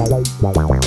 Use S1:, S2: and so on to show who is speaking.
S1: Bye.